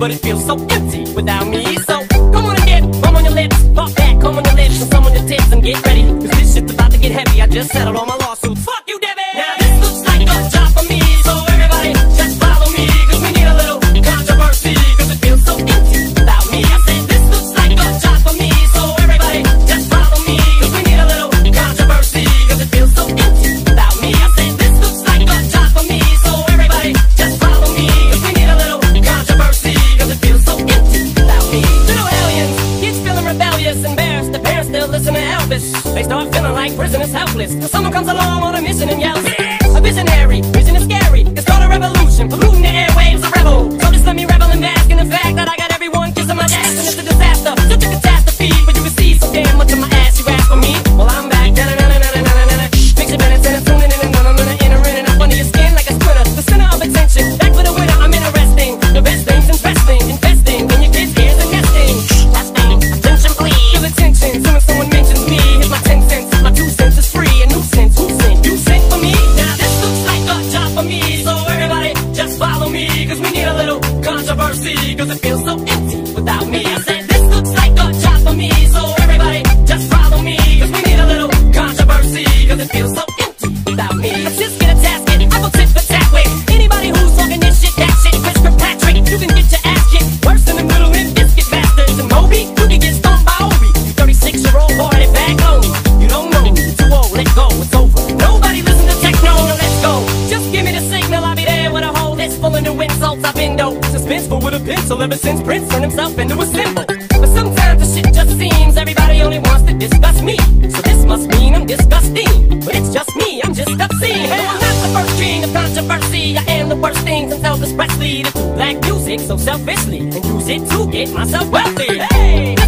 but it feels so empty without me. So come on and dip, come on your lips, pop back, come on your lips, and some on your tits, and get ready. Cause this shit's about to get heavy. I just settled all my lawsuits. Fuck like prisoners helpless. Someone comes along on a mission and yells, A visionary, vision is scary. It's called a revolution, polluting the airwaves, a rebel. Let's just get a tasket, I go tit for tat with anybody who's talking this shit, that shit, Chris Kirkpatrick. You can get your ass kicked worse than the middle and biscuit bastards. And Moby, you can get stoned by Obi. You 36 year old boy, that back lonely. You don't know me, too old, let go, it's over. Nobody listen to techno, no, let's go. Just give me the signal, I'll be there with a whole list full of new insults. I've been dope, suspenseful with a pencil ever since Prince turned himself into a symbol. The worst thing since Elvis Presley to do black music so selfishly and use it to get myself wealthy. Hey,